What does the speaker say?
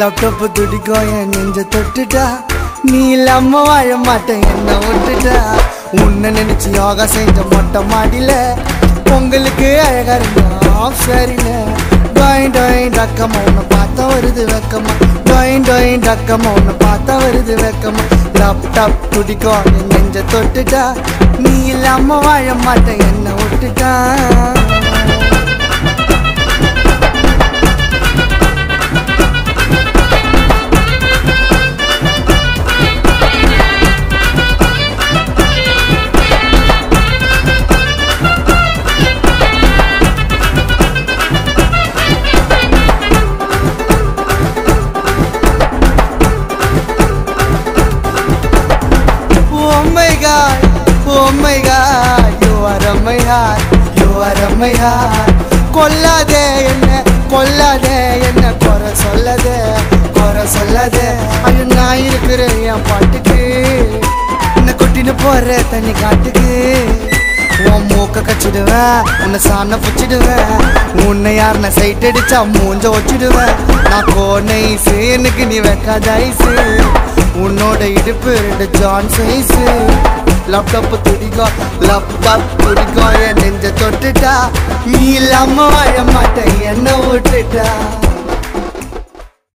Laptop துடிக்கோ என் நெஞ்ச தொட்டுட்டா. நீ இல்லாம வாழ மாட்டேன் என்ன விட்டுட்டா உன்னை நினைச்சு யோகா செஞ்ச மொட்டை மாடியில பொங்கலுக்கு அழகா இருந்தோம் சரியில்ல டொயின் டொயின் ரக்கமா உன்னை பார்த்தா வருது வெக்கமா. டொயின் டொயின் ரக்கமா உன்னை பார்த்தா வருது வெக்கமா. லேப்டாப் துடிக்கோ என் நெஞ்ச தொட்டுட்டா. நீ இல்லாம வாழ மாட்டேன் என்ன விட்டுட்டா god, oh my god, you are my heart, you are my heart. கொல்லாதே என்ன கொல்லாதே என்ன குறை சொல்லாதே குறை சொல்லாதே. ஐயோ நான் இருக்கிறேன் என் பாட்டுக்கு என்ன கொட்டின்னு போற தண்ணி காட்டுக்கு. உன் மூக்க கச்சிடுவேன் உன்னை சாண பிடிச்சிடுவேன் உன்னை யார் நான் சைட் அடிச்சா மூஞ்ச வச்சிடுவேன் நான் கோனை எனக்கு நீ வைக்காத ஐசு உன்னோட இடுப்பு ரெண்டு ஜான் சைஸு. லேப்டாப் துடிக்கோ லேப்டாப் துடிக்கோ என் நெஞ்ச தொட்டுட்டா. நீ இல்லாம வாழ மாட்டேன். என்ன விட்டுட்டா.